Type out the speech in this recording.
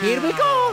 Here we go.